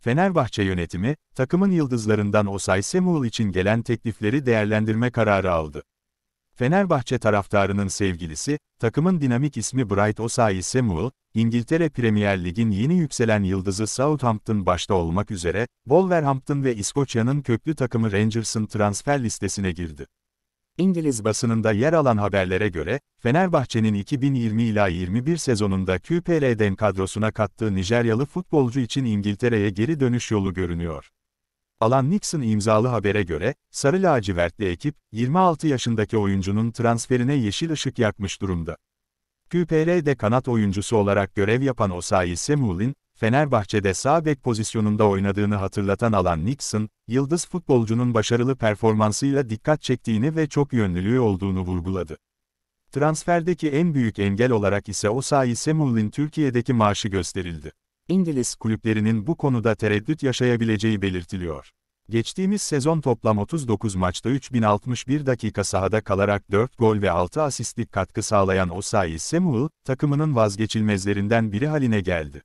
Fenerbahçe yönetimi, takımın yıldızlarından Osay Samuel için gelen teklifleri değerlendirme kararı aldı. Fenerbahçe taraftarının sevgilisi, takımın dinamik ismi Bright Osayi Samuel, İngiltere Premier Lig'in yeni yükselen yıldızı Southampton başta olmak üzere, Wolverhampton ve İskoçya'nın köklü takımı Rangers'ın transfer listesine girdi. İngiliz basınında yer alan haberlere göre, Fenerbahçe'nin 2020 ila 21 sezonunda QPR'den kadrosuna kattığı Nijeryalı futbolcu için İngiltere'ye geri dönüş yolu görünüyor. Alan Nixon imzalı habere göre, Sarı lacivertli ekip, 26 yaşındaki oyuncunun transferine yeşil ışık yakmış durumda. QPR'de kanat oyuncusu olarak görev yapan Osayi Samuel'in, Fenerbahçe'de sağ bek pozisyonunda oynadığını hatırlatan Alan Nixon, yıldız futbolcunun başarılı performansıyla dikkat çektiğini ve çok yönlülüğü olduğunu vurguladı. Transferdeki en büyük engel olarak ise Osayi Samuel'in Türkiye'deki maaşı gösterildi. İngiliz kulüplerinin bu konuda tereddüt yaşayabileceği belirtiliyor. Geçtiğimiz sezon toplam 39 maçta 3061 dakika sahada kalarak 4 gol ve 6 asistlik katkı sağlayan Osayi Samuel, takımının vazgeçilmezlerinden biri haline geldi.